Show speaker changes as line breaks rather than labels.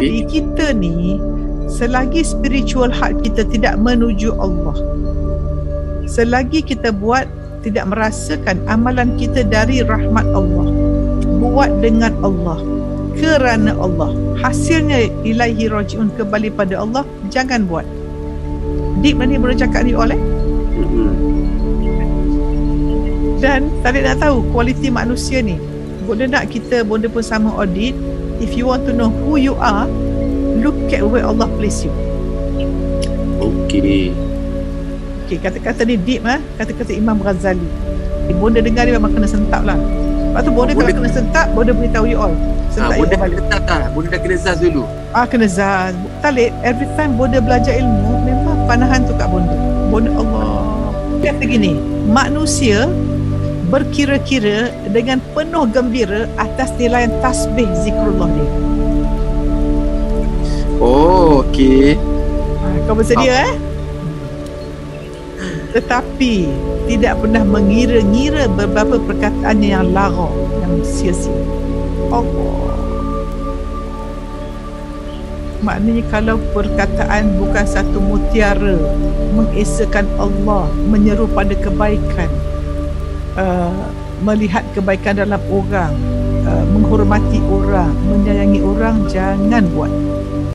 Jadi kita ni selagi spiritual heart kita tidak menuju Allah. Selagi kita buat tidak merasakan amalan kita dari rahmat Allah. Buat dengan Allah. Kerana Allah. Hasilnya ilahi rojiun kembali pada Allah. Jangan buat. Deep ni boleh cakap ni oleh.
Mm-mm.
Dan tadi nak tahu kualiti manusia ni. Bonda nak kita bonda pun sama audit. If you want to know who you are, look at where Allah place you.
Okey.
Okey, kata-kata ni deep ah, kata-kata Imam Ghazali. Eh, Bonda dengar ni memang kena sentap lah. Lepas tu bonda
Oh,
kalau
bonda-
kena sentap, bonda beritahu you all.
Ha, bunda
all balik.
kena tak Bunda dah kena zaz dulu.
Ah kena zaz. Talib, every time bonda belajar ilmu, memang panahan tu kat bonda. Bonda Allah. Kata gini, manusia berkira-kira dengan penuh gembira atas nilaian tasbih zikrullah dia.
Oh, okey.
Ah, Kau bersedia eh? Tetapi tidak pernah mengira-ngira beberapa perkataan yang lara, yang sia-sia. Allah. Maknanya kalau perkataan bukan satu mutiara mengesakan Allah, menyeru pada kebaikan, uh, melihat kebaikan dalam orang, uh, menghormati orang, menyayangi orang, jangan.